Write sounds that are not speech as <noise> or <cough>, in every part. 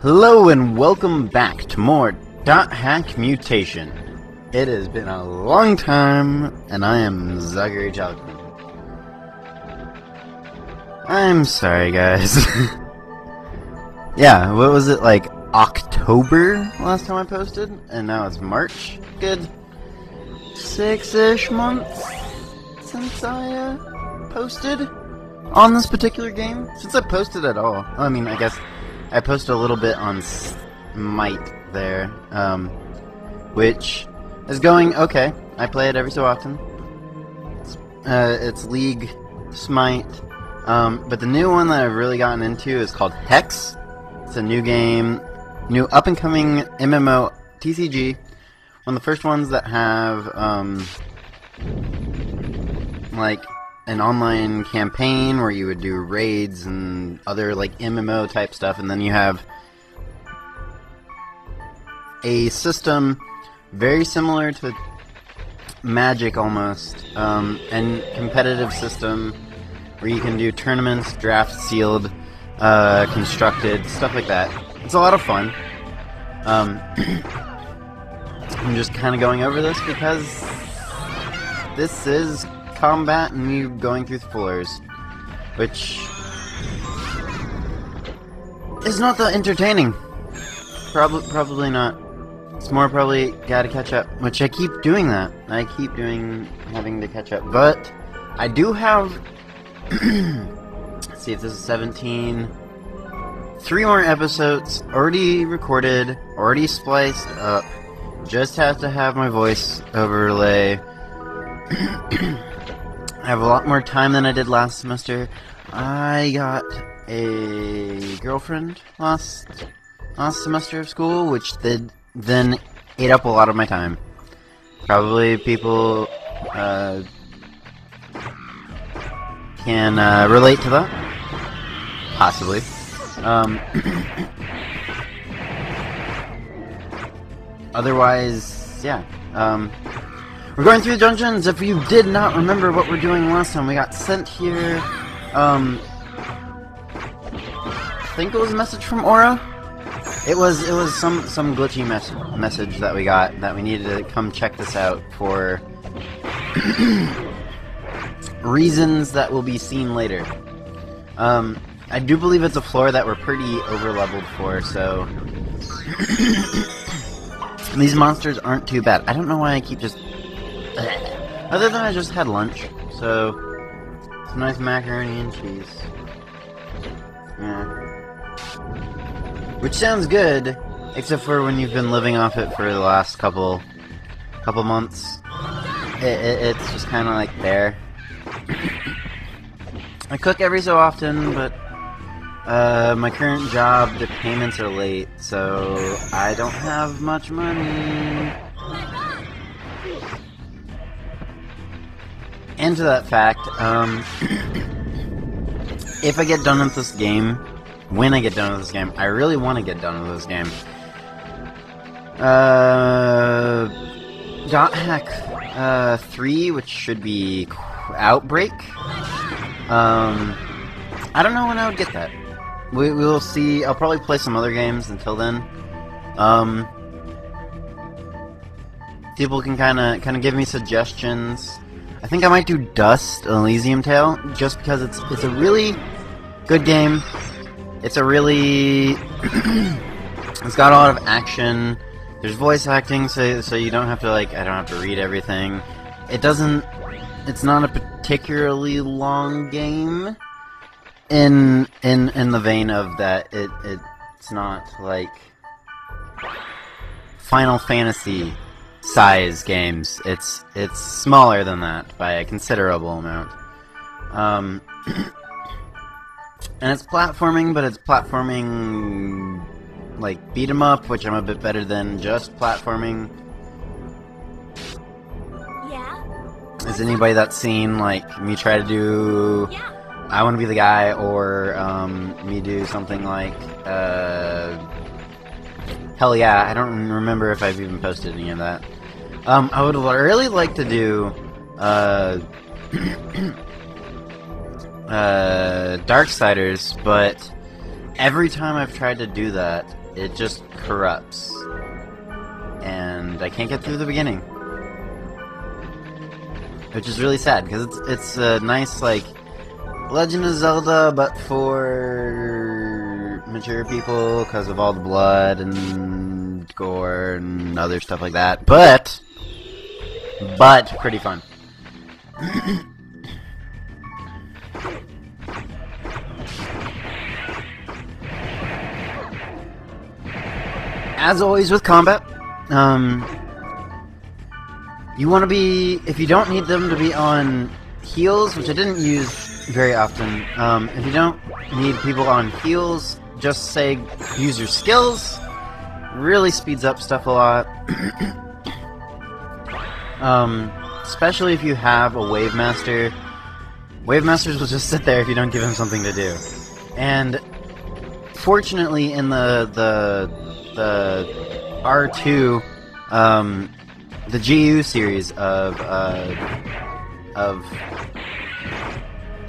Hello and welcome back to more Dot Hack Mutation. It has been a long time, and I am Zachary Jalkman. I'm sorry, guys. <laughs> yeah, what was it, like October last time I posted? And now it's March? Good six-ish months since I uh, posted on this particular game. Since I posted at all. I mean, I guess I posted a little bit on Smite there, um, which is going okay. I play it every so often. Uh, it's League, Smite, um, but the new one that I've really gotten into is called Hex. It's a new game, new up-and-coming MMO TCG. One of the first ones that have, um, like, an online campaign where you would do raids and other like MMO type stuff, and then you have a system very similar to Magic almost, um, and competitive system where you can do tournaments, draft sealed, uh, constructed, stuff like that. It's a lot of fun. Um, <clears throat> I'm just kind of going over this because this is combat and you going through the floors, which is not that entertaining. Probably, probably not. It's more probably gotta catch up, which I keep doing that. I keep doing having to catch up, but I do have. let's <clears throat> see if this is 17. Three more episodes already recorded, already spliced up. Just have to have my voice overlay. <clears throat> I have a lot more time than I did last semester. I got a girlfriend last last semester of school, which did, then ate up a lot of my time. Probably people uh, can uh, relate to that. Possibly. Um, <coughs> otherwise, yeah. Um, we're going through the dungeons. If you did not remember what we're doing last time, we got sent here. Um, I think it was a message from Aura. It was it was some some glitchy mes message that we got that we needed to come check this out for <clears throat> reasons that will be seen later. Um, I do believe it's a floor that we're pretty over leveled for, so <clears throat> these monsters aren't too bad. I don't know why I keep just other than I just had lunch, so some nice macaroni and cheese. Yeah. Which sounds good, except for when you've been living off it for the last couple couple months. It, it, it's just kind of like there. <coughs> I cook every so often, but uh, my current job, the payments are late, so I don't have much money. And to that fact, um, if I get done with this game, when I get done with this game, I really want to get done with this game. Uh, Dot Hack uh, 3, which should be Outbreak. Um, I don't know when I would get that. We, we will see. I'll probably play some other games until then. Um, people can kind of kind of give me suggestions. I think I might do Dust Elysian Tail just because it's it's a really good game. It's a really <clears throat> it's got a lot of action. There's voice acting, so so you don't have to like I don't have to read everything. It doesn't. It's not a particularly long game. In in in the vein of that, it it it's not like Final Fantasy size games. It's it's smaller than that by a considerable amount. Um, <clears throat> and it's platforming, but it's platforming like beat 'em up, which I'm a bit better than just platforming. Yeah. Is anybody that's seen like me try to do Yeah. I want to be the guy, or um, me do something like uh, hell yeah, I don't remember if I've even posted any of that. Um, I would really like to do uh, <clears throat> uh, Darksiders, but every time I've tried to do that, it just corrupts. And I can't get through the beginning. Which is really sad, because it's, it's a nice, like, Legend of Zelda, but for mature people, because of all the blood and gore and other stuff like that. But, but, pretty fun. <coughs> As always with combat, um, you want to be, if you don't need them to be on heals, which I didn't use very often, um, if you don't need people on heals, just say use your skills. Really speeds up stuff a lot. <clears throat> um, especially if you have a Wave Master. Wave Masters will just sit there if you don't give him something to do. And fortunately, in the the the R2, um, the GU series of uh, of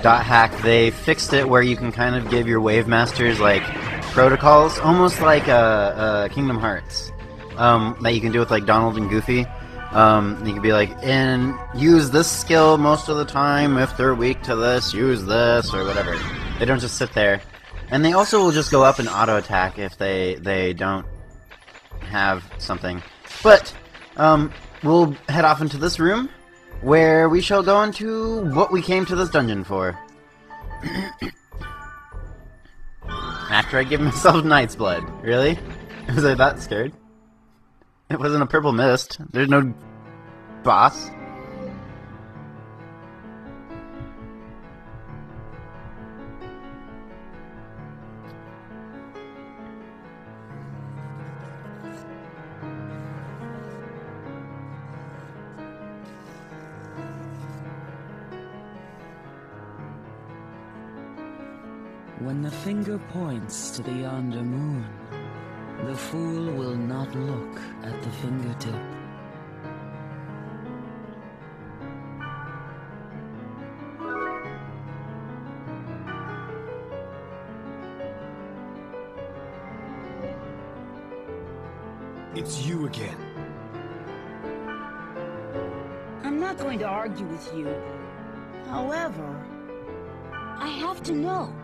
dot hack, they fixed it where you can kind of give your Wave Masters like protocols, almost like uh, uh, Kingdom Hearts, um, that you can do with like Donald and Goofy. Um, you can be like, and use this skill most of the time. If they're weak to this, use this or whatever. They don't just sit there, and they also will just go up and auto attack if they they don't have something. But um, we'll head off into this room where we shall go into what we came to this dungeon for. <clears throat> After I give myself Knight's Blood. Really? <laughs> Was I that scared? It wasn't a purple mist. There's no boss. When the finger points to the yonder moon, the fool will not look at the fingertip. It's you again. I'm not going to argue with you. However, I have to know.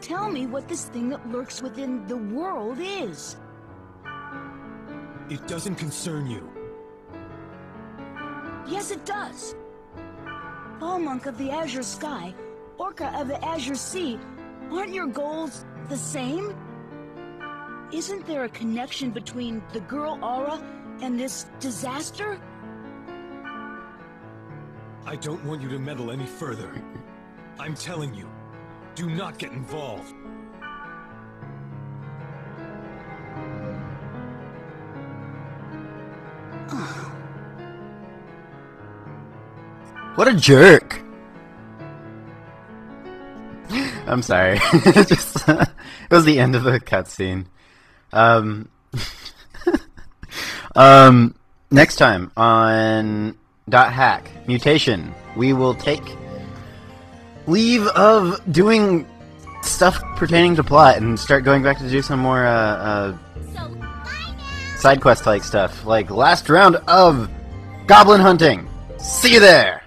Tell me what this thing that lurks within the world is. It doesn't concern you. Yes, it does. Balmung of the Azure Sky, Orca of the Azure Sea, aren't your goals the same? Isn't there a connection between the girl Aura and this disaster? I don't want you to meddle any further. I'm telling you, do not get involved. What a jerk! I'm sorry. it <laughs> just it was the end of the cutscene. Um, <laughs> um, next time on Dot Hack Mutation, we will take leave of doing stuff pertaining to plot and start going back to do some more uh, uh, side quest like stuff, like last round of goblin hunting. See you there.